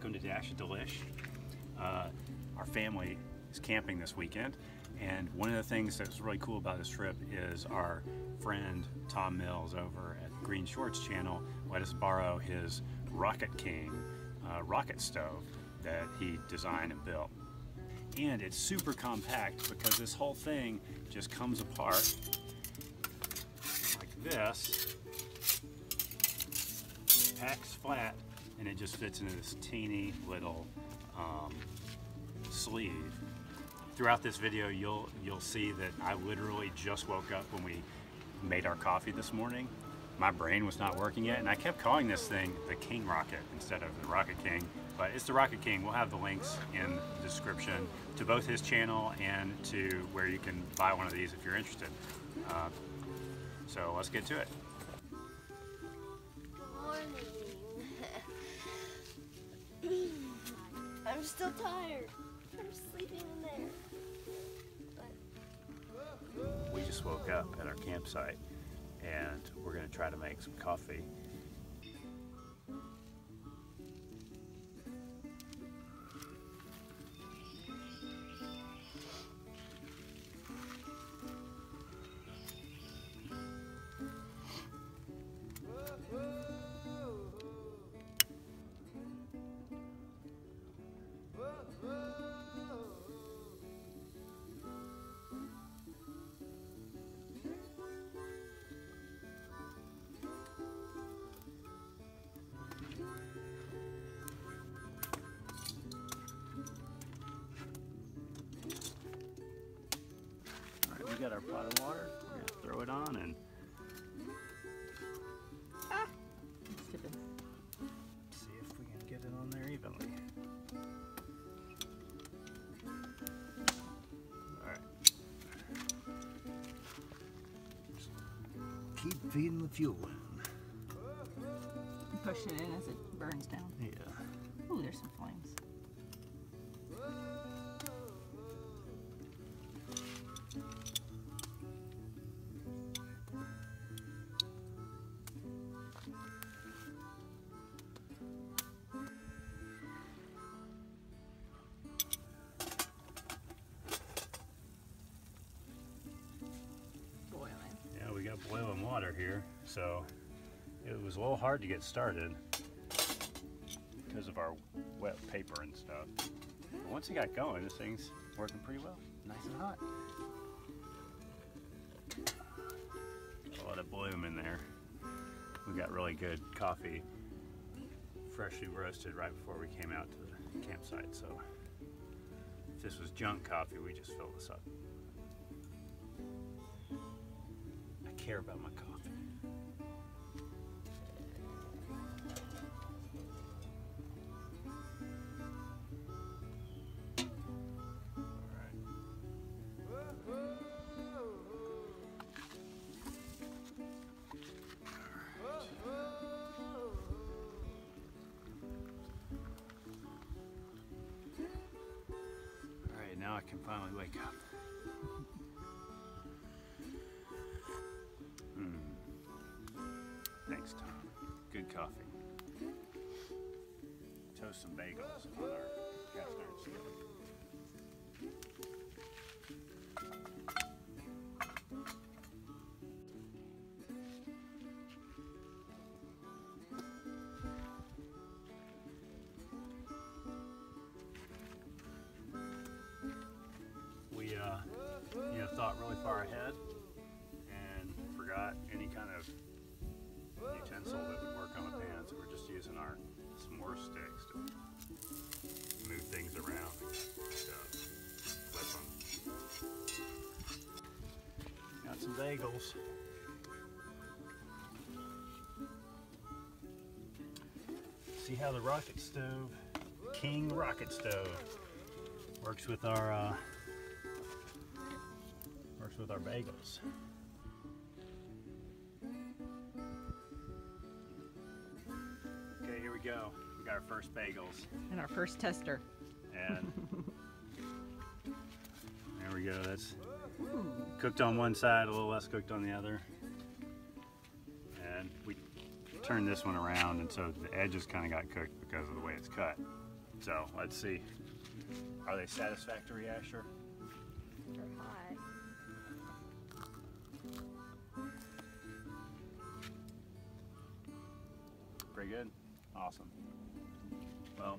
welcome to Dash Delish. Uh, our family is camping this weekend, and one of the things that's really cool about this trip is our friend Tom Mills over at Green Shortz channel let us borrow his Rocket King uh, rocket stove that he designed and built. And it's super compact because this whole thing just comes apart like this, packs flat, and it just fits into this teeny little um, sleeve. Throughout this video, you'll you'll see that I literally just woke up when we made our coffee this morning. My brain was not working yet, and I kept calling this thing the King Rocket instead of the Rocket King. But it's the Rocket King. We'll have the links in the description to both his channel and to where you can buy one of these if you're interested. Uh, so let's get to it. I'm still tired. I'm sleeping in there. But We just woke up at our campsite and we're going to try to make some coffee. Got our pot of water. We're going to throw it on and Stupid. see if we can get it on there evenly. Keep feeding the fuel. in. Push it in as it burns down. Yeah. Ooh, there's some flames. Water here, so it was a little hard to get started because of our wet paper and stuff. But once it got going, this thing's working pretty well. Nice and hot. A lot of bloom in there. We got really good coffee, freshly roasted right before we came out to the campsite. So if this was junk coffee, we just fill this up. I care about my coffee. I can finally wake up. Mm. Thanks, Tom. Good coffee. Toast some bagels on our cast iron skillet. Thought really far ahead and forgot any kind of utensil that would work on the pan, so we're just using our s'more sticks to move things around and stuff. Got some bagels. See how the rocket stove, King Rocket Stove, works with our uh, with our bagels. Okay, here we go. We got our first bagels, And our first tester. and there we go. That's cooked on one side, a little less cooked on the other. And we turned this one around, and so the edges kind of got cooked because of the way it's cut. So let's see. Are they satisfactory, Asher? Pretty good. Awesome. Well,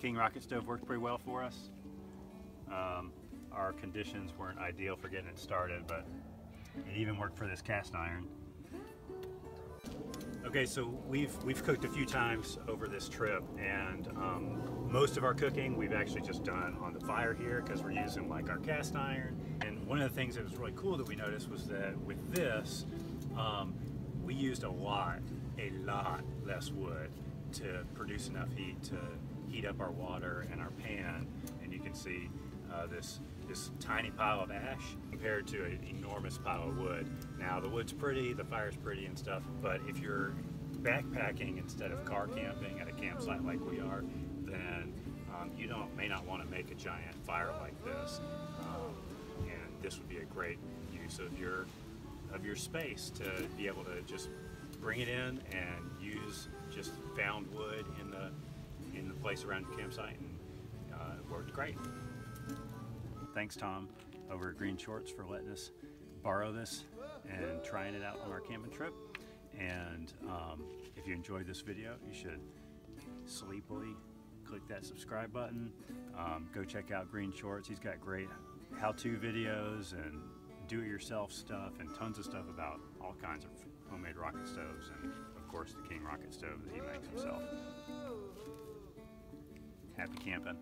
King Rocket Stove worked pretty well for us. Um, our conditions weren't ideal for getting it started, but it even worked for this cast iron. Okay, so we've we've cooked a few times over this trip, and um, most of our cooking we've actually just done on the fire here because we're using like our cast iron. And one of the things that was really cool that we noticed was that with this, um, we used a lot, a lot less wood to produce enough heat to heat up our water and our pan. And you can see uh, this this tiny pile of ash compared to an enormous pile of wood. Now the wood's pretty, the fire's pretty and stuff, but if you're backpacking instead of car camping at a campsite like we are, then um, you don't may not want to make a giant fire like this. Um, and this would be a great use of your of your space to be able to just bring it in and use just found wood in the in the place around your campsite, and uh, it worked great. Thanks, Tom, over at Green Shortz for letting us borrow this and trying it out on our camping trip. And um, if you enjoyed this video, you should sleepily click that subscribe button. Um, go check out Green Shortz. He's got great how-to videos and do-it-yourself stuff and tons of stuff about all kinds of homemade rocket stoves and of course the King rocket stove that he makes himself. Happy camping.